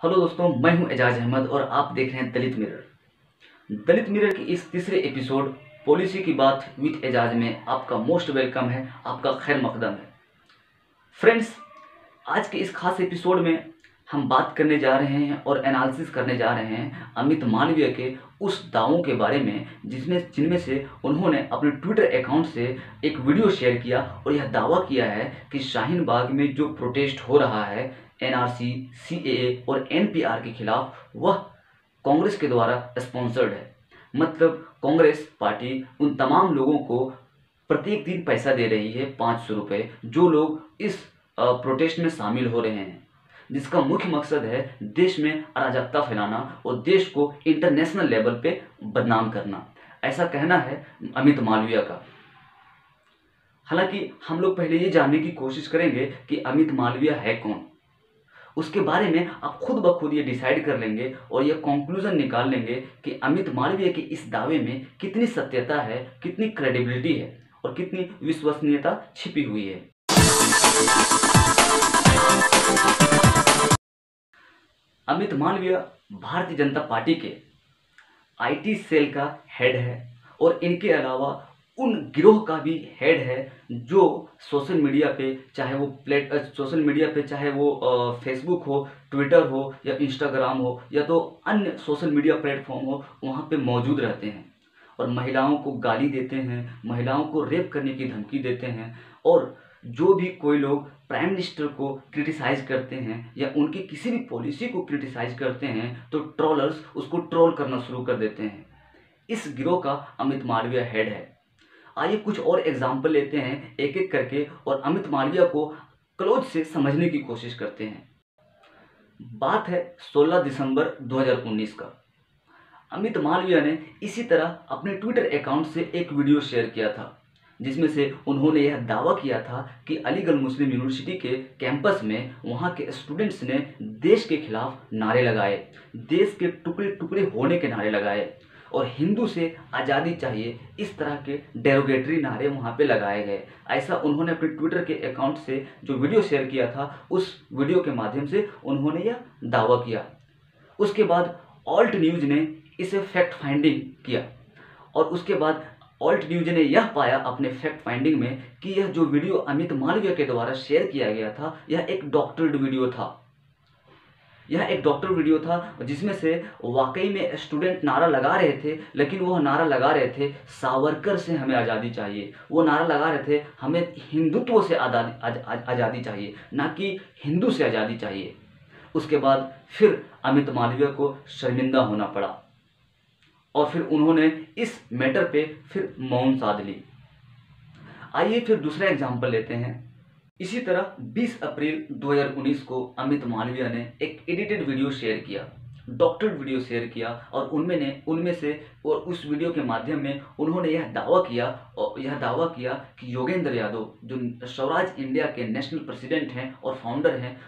Hello दोस्तों, मैं हूँ एजाज अहमद और आप देख रहे हैं दलित मिरर। दलित मिरर की इस तीसरे एपिसोड, पॉलिसी की बात विद एजाज में आपका मोस्ट वेलकम है, आपका खैर मकदम है। फ्रेंड्स आज के इस खास एपिसोड में हम बात करने जा रहे हैं और एनालिसिस करने जा रहे हैं अमित मालवीय के उस दावों के बारे में, जिसमें, जिनमें से उन्होंने अपने ट्विटर अकाउंट से एक वीडियो शेयर किया और यह दावा किया है कि शाहीन बाग में जो प्रोटेस्ट हो रहा है एनआरसी, सीएए और एनपीआर के खिलाफ वह कांग्रेस के द्वारा स्पॉन्सर्ड है। मतलब कांग्रेस पार्टी उन तमाम लोगों को प्रत्येक दिन पैसा दे रही है पाँच सौ रुपये जो लोग इस प्रोटेस्ट में शामिल हो रहे हैं। जिसका मुख्य मकसद है देश में अराजकता फैलाना और देश को इंटरनेशनल लेवल पे बदनाम करना। ऐसा कहना है अमित मालवीय का। हालाँकि हम लोग पहले ये जानने की कोशिश करेंगे कि अमित मालवीय है कौन। उसके बारे में आप खुद ब खुद ये डिसाइड कर लेंगे और ये कंक्लूजन निकाल लेंगे कि अमित मालवीय के इस दावे में कितनी सत्यता है, कितनी क्रेडिबिलिटी है और कितनी विश्वसनीयता छिपी हुई है। अमित मालवीय भारतीय जनता पार्टी के आईटी सेल का हेड है और इनके अलावा उन गिरोह का भी हेड है जो सोशल मीडिया पे, चाहे वो प्लेट सोशल मीडिया पे, चाहे वो फेसबुक हो ट्विटर हो, या इंस्टाग्राम हो, या तो अन्य सोशल मीडिया प्लेटफॉर्म हो, वहाँ पे मौजूद रहते हैं। और महिलाओं को गाली देते हैं, महिलाओं को रेप करने की धमकी देते हैं, और जो भी कोई लोग प्राइम मिनिस्टर को क्रिटिसाइज करते हैं, या उनकी किसी भी पॉलिसी को क्रिटिसाइज करते हैं तो ट्रोलर्स उसको ट्रोल करना शुरू कर देते हैं। इस गिरोह का अमित मालवीय हेड है। आइए कुछ और एग्ज़ाम्पल लेते हैं एक एक करके, और अमित मालवीय को क्लोज से समझने की कोशिश करते हैं। बात है 16 दिसंबर 2019 का। अमित मालविया ने इसी तरह अपने ट्विटर अकाउंट से एक वीडियो शेयर किया था, जिसमें से उन्होंने यह दावा किया था कि अलीगढ़ मुस्लिम यूनिवर्सिटी के कैंपस में वहाँ के स्टूडेंट्स ने देश के खिलाफ नारे लगाए, देश के टुकड़े टुकड़े होने के नारे लगाए। और हिंदू से आज़ादी चाहिए, इस तरह के डेरोगेटरी नारे वहाँ पे लगाए गए। ऐसा उन्होंने अपने ट्विटर के अकाउंट से जो वीडियो शेयर किया था, उस वीडियो के माध्यम से उन्होंने यह दावा किया। उसके बाद ऑल्ट न्यूज़ ने इसे फैक्ट फाइंडिंग किया और उसके बाद ऑल्ट न्यूज़ ने यह पाया अपने फैक्ट फाइंडिंग में कि यह जो वीडियो अमित मालवीय के द्वारा शेयर किया गया था, यह एक डॉक्टर्ड वीडियो था। यह एक डॉक्टर वीडियो था, जिसमें से वाकई में स्टूडेंट नारा लगा रहे थे, लेकिन वह नारा लगा रहे थे सावरकर से हमें आज़ादी चाहिए। वो नारा लगा रहे थे हमें हिंदुत्व से आज़ादी चाहिए, ना कि हिंदू से आज़ादी चाहिए। उसके बाद फिर अमित मालवीय को शर्मिंदा होना पड़ा। और फिर उन्होंने इस मैटर पे फिर मौन साध ली। आइए फिर दूसरा एग्ज़ाम्पल लेते हैं। इसी तरह 20 अप्रैल 2019 को अमित मालवीय ने एक एडिटेड वीडियो शेयर किया डॉक्टर वीडियो शेयर किया और उनमें ने, उनमें से और उस वीडियो के माध्यम में उन्होंने यह दावा किया और यह दावा किया कि योगेंद्र यादव, जो स्वराज इंडिया के नेशनल प्रेसिडेंट हैं और फाउंडर हैं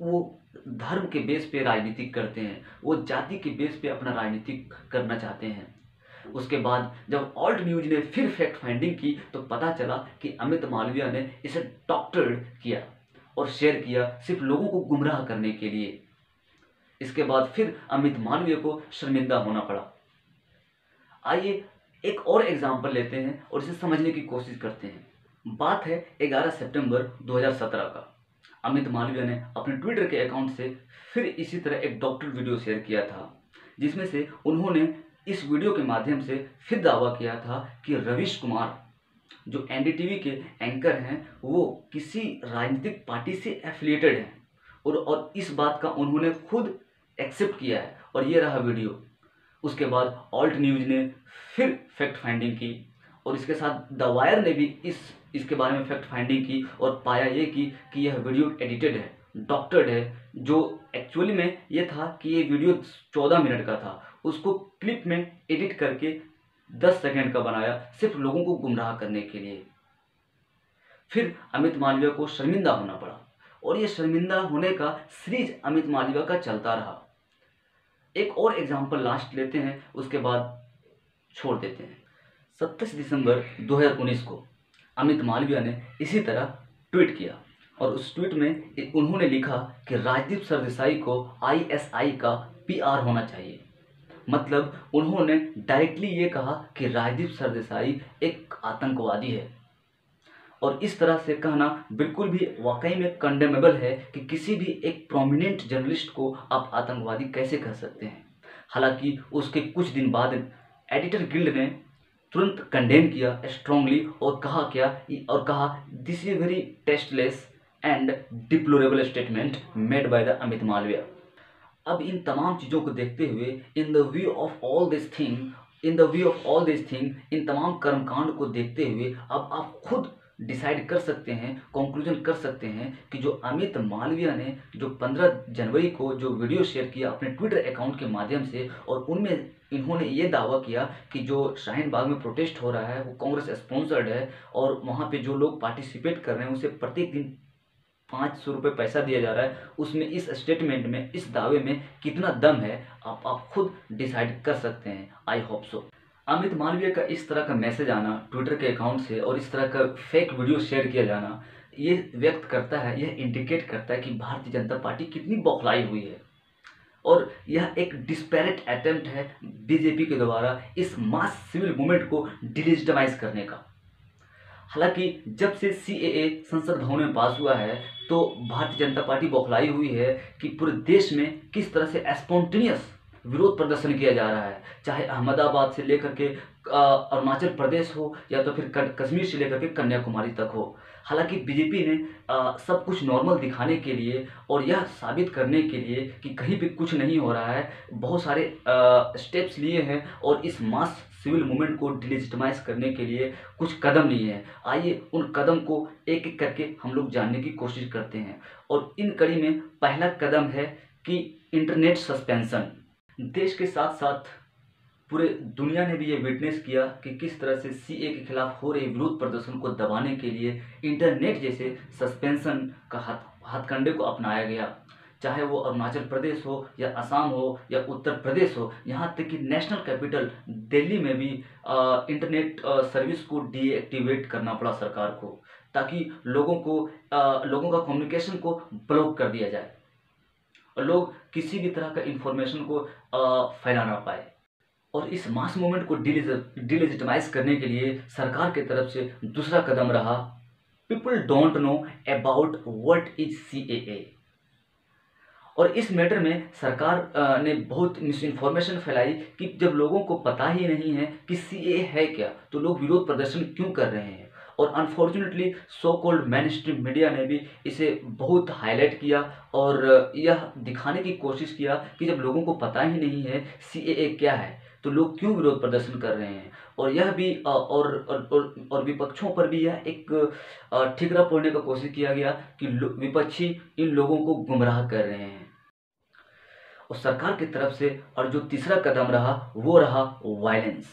वो धर्म के बेस पे राजनीतिक करते हैं, वो जाति के बेस पे अपना राजनीतिक करना चाहते हैं। उसके बाद जब ऑल्ट न्यूज़ ने फिर फैक्ट फाइंडिंग की तो पता चला कि अमित मालवीय ने इसे डॉक्टर्ड किया और शेयर किया सिर्फ़ लोगों को गुमराह करने के लिए। इसके बाद फिर अमित मालवीय को शर्मिंदा होना पड़ा। आइए एक और एग्ज़ाम्पल लेते हैं और इसे समझने की कोशिश करते हैं। बात है 11 सितंबर 2017 का। अमित मालवीय ने अपने ट्विटर के अकाउंट से फिर इसी तरह एक डॉक्टर वीडियो शेयर किया था, जिसमें से उन्होंने इस वीडियो के माध्यम से फिर दावा किया था कि रविश कुमार जो एनडीटीवी के एंकर हैं वो किसी राजनीतिक पार्टी से एफिलिएटेड हैं। और और इस बात का उन्होंने खुद एक्सेप्ट किया है और ये रहा वीडियो। उसके बाद ऑल्ट न्यूज़ ने फिर फैक्ट फाइंडिंग की और इसके साथ द वायर ने भी इस इसके बारे में फैक्ट फाइंडिंग की और पाया ये कि, कि यह वीडियो एडिटेड है। डॉक्टर्ड है, जो एक्चुअली में ये था कि ये वीडियो चौदह मिनट का था। उसको क्लिप में एडिट करके दस सेकेंड का बनाया सिर्फ़ लोगों को गुमराह करने के लिए। फिर अमित मालवीय को शर्मिंदा होना पड़ा और ये शर्मिंदा होने का सीरीज़ अमित मालवीय का चलता रहा। एक और एग्ज़ाम्पल लास्ट लेते हैं, उसके बाद छोड़ देते हैं। सत्ताईस दिसंबर 2019 को अमित मालवीय ने इसी तरह ट्वीट किया। और उस ट्वीट में उन्होंने लिखा कि राजदीप सरदेसाई को आईएसआई का पीआर होना चाहिए। मतलब उन्होंने डायरेक्टली ये कहा कि राजदीप सरदेसाई एक आतंकवादी है। और इस तरह से कहना बिल्कुल भी वाकई में कंडेमेबल है कि किसी भी एक प्रोमिनेंट जर्नलिस्ट को आप आतंकवादी कैसे कह सकते हैं। हालाँकि उसके कुछ दिन बाद एडिटर गिल्ड ने तुरंत कंडेम किया स्ट्रांगली और कहा क्या, और कहा this is very tasteless and deplorable statement made by the Amit Malviya अब इन तमाम चीज़ों को देखते हुए in the view of all this thing in the view of all this thing इन तमाम कर्मकांड को देखते हुए अब आप खुद डिसाइड कर सकते हैं कंक्लूजन कर सकते हैं कि जो अमित मालविया ने जो 15 जनवरी को जो वीडियो शेयर किया अपने ट्विटर अकाउंट के माध्यम से और उनमें इन्होंने ये दावा किया कि जो शाहीन बाग में प्रोटेस्ट हो रहा है, वो कांग्रेस स्पॉन्सर्ड है और वहाँ पे जो लोग पार्टिसिपेट कर रहे हैं, उसे प्रत्येक दिन पाँच सौ रुपये पैसा दिया जा रहा है, उसमें इस स्टेटमेंट में, इस दावे में कितना दम है, आप आप खुद डिसाइड कर सकते हैं। I hope so Amit Malviya का इस तरह का मैसेज आना ट्विटर के अकाउंट से, और इस तरह का फेक वीडियो शेयर किया जाना, ये व्यक्त करता है, यह इंडिकेट करता है कि भारतीय जनता पार्टी कितनी बौखलाई हुई है। और यह एक डिस्पैरेट अटेम्प्ट है बीजेपी के द्वारा इस मास सिविल मूवमेंट को डिजिटमाइज करने का। हालाँकि जब से सी संसद भवन में पास हुआ है तो भारतीय जनता पार्टी बौखलाई हुई है कि पूरे देश में किस तरह से स्पॉन्टेनियस विरोध प्रदर्शन किया जा रहा है। चाहे अहमदाबाद से लेकर के अरुणाचल प्रदेश हो या तो फिर कश्मीर से लेकर के कन्याकुमारी तक हो। हालाँकि बीजेपी ने आ, सब कुछ नॉर्मल दिखाने के लिए और यह साबित करने के लिए कि कहीं भी कुछ नहीं हो रहा है। बहुत सारे स्टेप्स लिए हैं और इस मास सिविल मूवमेंट को डिलिजिटमाइज करने के लिए कुछ कदम लिए हैं। आइए उन कदम को एक एक करके हम लोग जानने की कोशिश करते हैं। और इन कड़ी में पहला कदम है कि इंटरनेट सस्पेंशन। देश के साथ साथ पूरे दुनिया ने भी ये विटनेस किया कि किस तरह से सीए के खिलाफ हो रहे विरोध प्रदर्शन को दबाने के लिए इंटरनेट जैसे सस्पेंशन का हाथ हथकंडे को अपनाया गया। चाहे वो अरुणाचल प्रदेश हो या असम हो या उत्तर प्रदेश हो यहाँ तक कि नेशनल कैपिटल दिल्ली में भी आ, इंटरनेट आ, सर्विस को डीएक्टिवेट करना पड़ा सरकार को ताकि लोगों को आ, लोगों का कम्युनिकेशन को ब्लॉक कर दिया जाए और लोग किसी भी तरह का इंफॉर्मेशन को फैला ना पाए। और इस मास मूवमेंट को डिलिजिटमाइज करने के लिए सरकार की तरफ़ से दूसरा कदम रहा। People don't know about what is C और इस मैटर में सरकार ने बहुत मिस इन्फॉर्मेशन फैलाई कि जब लोगों को पता ही नहीं है कि सी है क्या तो लोग विरोध प्रदर्शन क्यों कर रहे हैं? और unfortunately so called mainstream media ने भी इसे बहुत हाईलाइट किया और यह दिखाने की कोशिश किया कि जब लोगों को पता ही नहीं है सी क्या है तो लोग क्यों विरोध प्रदर्शन कर रहे हैं? और यह भी और और और, विपक्षों पर भी यह एक ठिकरा पोड़ने का कोशिश किया गया कि विपक्षी इन लोगों को गुमराह कर रहे हैं। और सरकार की तरफ़ से, और जो तीसरा कदम रहा, वो रहा वायलेंस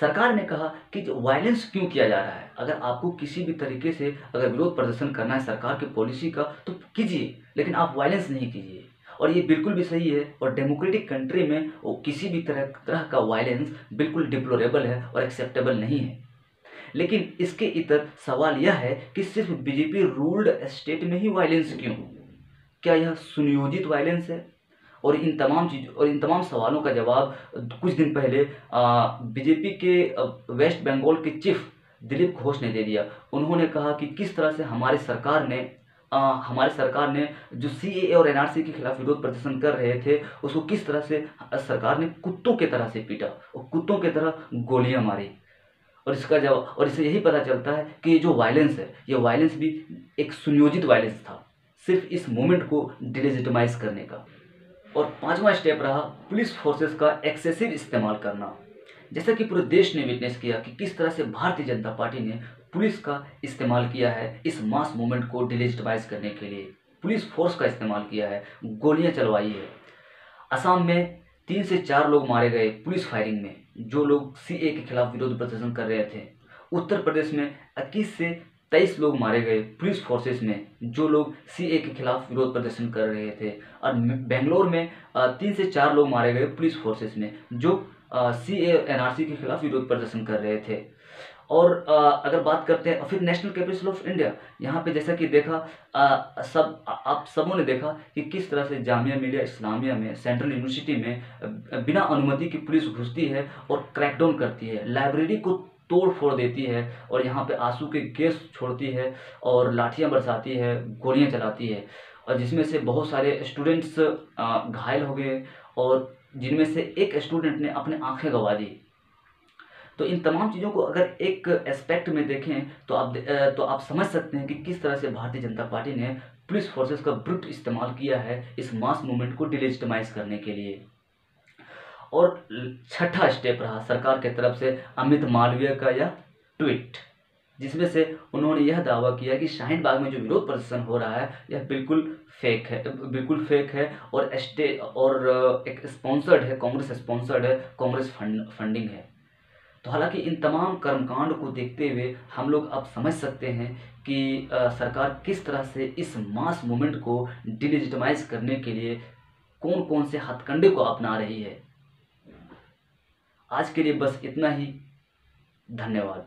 सरकार ने कहा कि वायलेंस क्यों किया जा रहा है? अगर आपको किसी भी तरीके से अगर विरोध प्रदर्शन करना है सरकार की पॉलिसी का तो कीजिए, लेकिन आप वायलेंस नहीं कीजिए. और ये बिल्कुल भी सही है, और डेमोक्रेटिक कंट्री में वो किसी भी तरह तरह का वायलेंस बिल्कुल डिप्लोरेबल है और एक्सेप्टेबल नहीं है. लेकिन इसके इतर सवाल यह है कि सिर्फ़ बीजेपी रूल्ड स्टेट में ही वायलेंस क्यों? क्या यह सुनियोजित वायलेंस है? और इन तमाम चीज़ और इन तमाम सवालों का जवाब कुछ दिन पहले बीजेपी के वेस्ट बंगाल के चीफ दिलीप घोष ने दे दिया। उन्होंने कहा कि किस तरह से हमारी सरकार ने आ, हमारी सरकार ने जो सी और एनआरसी के खिलाफ विरोध प्रदर्शन कर रहे थे उसको किस तरह से सरकार ने कुत्तों के तरह से पीटा और कुत्तों के तरह गोलियाँ मारी। और इसका जवाब और इससे यही पता चलता है कि ये जो वायलेंस है ये वायलेंस भी एक सुनियोजित वायलेंस था सिर्फ़ इस मोमेंट को डिलेजिटमाइज करने का। और पांचवा स्टेप रहा पुलिस फोर्सेस का एक्सेसिव इस्तेमाल करना। जैसा कि पूरे देश ने विटनेस किया कि किस तरह से भारतीय जनता पार्टी ने पुलिस का इस्तेमाल किया है इस मास मूवमेंट को डिलेजिटमाइज करने के लिए। पुलिस फोर्स का इस्तेमाल किया है, गोलियाँ चलवाई है। असम में तीन से चार लोग मारे गए पुलिस फायरिंग में, जो लोग सीए के खिलाफ विरोध प्रदर्शन कर रहे थे। उत्तर प्रदेश में इक्कीस से तेईस लोग मारे गए पुलिस फोर्सेस में जो लोग सी के खिलाफ विरोध प्रदर्शन कर रहे थे। और बेंगलोर में तीन से चार लोग मारे गए पुलिस फोर्सेस में जो सी ए एन आर सी के खिलाफ विरोध प्रदर्शन कर रहे थे। और अगर बात करते हैं फिर नेशनल कैपिटल ऑफ़ इंडिया यहाँ पे जैसा कि देखा आ, सब आ, आप सबों ने देखा कि किस तरह से जामिया मिलिया इस्लामिया में सेंट्रल यूनिवर्सिटी में बिना अनुमति की पुलिस घुसती है और क्रैकडाउन करती है। लाइब्रेरी को तोड़ फोड़ देती है और यहाँ पे आँसू के गैस छोड़ती है और लाठियाँ बरसाती है, गोलियाँ चलाती है। और जिसमें से बहुत सारे स्टूडेंट्स घायल हो गए और जिनमें से एक स्टूडेंट ने अपने आँखें गंवा दी। तो इन तमाम चीज़ों को अगर एक एस्पेक्ट में देखें तो आप तो आप समझ सकते हैं कि किस तरह से भारतीय जनता पार्टी ने पुलिस फोर्सेस का ब्रुट इस्तेमाल किया है इस मास मूवमेंट को डिलेजिटमाइज करने के लिए। और छठा स्टेप रहा, सरकार के तरफ़ से अमित मालवीय का यह ट्वीट जिसमें से उन्होंने यह दावा किया कि शाहीन बाग में जो विरोध प्रदर्शन हो रहा है, यह बिल्कुल फेक है, बिल्कुल फेक है और एस्टे और एक स्पॉन्सर्ड है, कांग्रेस स्पॉन्सर्ड है, कांग्रेस फंड फंडिंग है। तो हालाँकि इन तमाम कर्मकांड को देखते हुए हम लोग अब समझ सकते हैं कि सरकार किस तरह से इस मास मूवमेंट को डिलिजिटमाइज करने के लिए कौन कौन से हथकंडे को अपना रही है। आज के लिए बस इतना ही। धन्यवाद।